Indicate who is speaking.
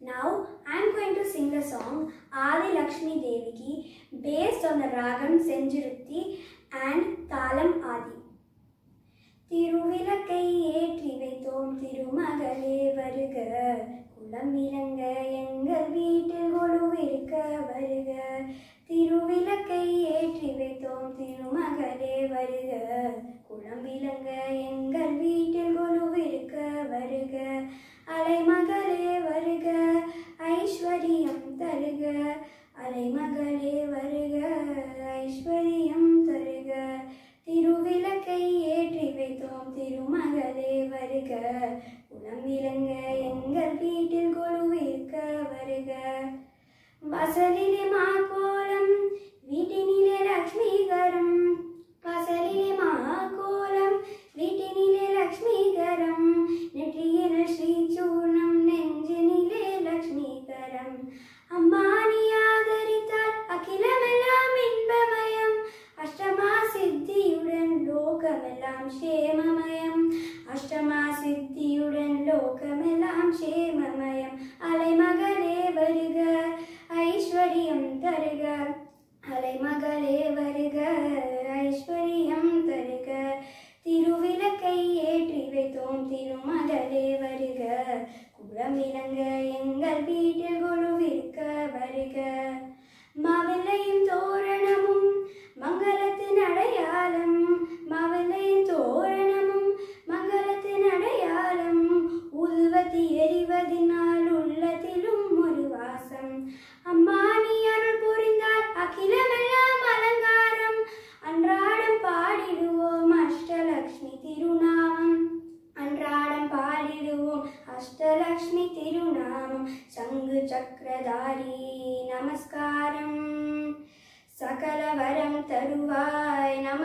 Speaker 1: Now I am going to sing the song Adi Lakshmi Deviki based on the ragam Senjirutti and Talam Adi. திருவிளக்கை ஏற்றி வைத்தோம் திருமகளே வருக குளம் இறங்க எங்கள் வீட்டு கொழுவிருக்க வருக திருவிளக்கை ஏற்றி வைத்தோம் திருமகளே வருக குளம் இறங்க வருக. குணம் விளங்க எங்கள் வீட்டில் கொழுவிருக்க வருக. வாசலிலே மாக்கோலம் வீட்டினிலே லக்ஷ்மிகரம். வாசலிலே மாக்கோலம் வீட்டினிலே லக்ஷ்மிகரம். நெற்றியில ஸ்ரீசூர்ணம் நெஞ்சினிலே லக்ஷ்மிகரம். அம்மா நீ ஆதரித்தால் அகிலமெல்லாம் இன்பமயம். அஷ்டமா சித்தியுடன் லோகமெல்லாம் க்ஷேமமயம் வருக குளம் விளங்க எங்கள் வீட்டில் குழு ष्टलक्ष्मितिरुनाम सङ्घचक्रधारी नमस्कारम् सकलवरं तरुवाय नमः।